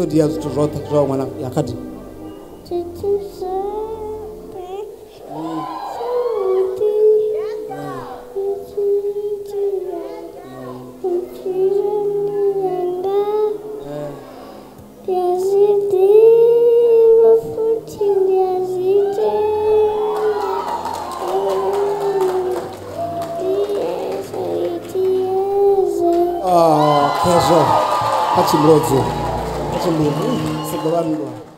ndotiya zwithu zwoṱhe zwa ṅwana ya khadi Zwithu zwoṱhe zwavhuḓi vhutshiloni hanga ndi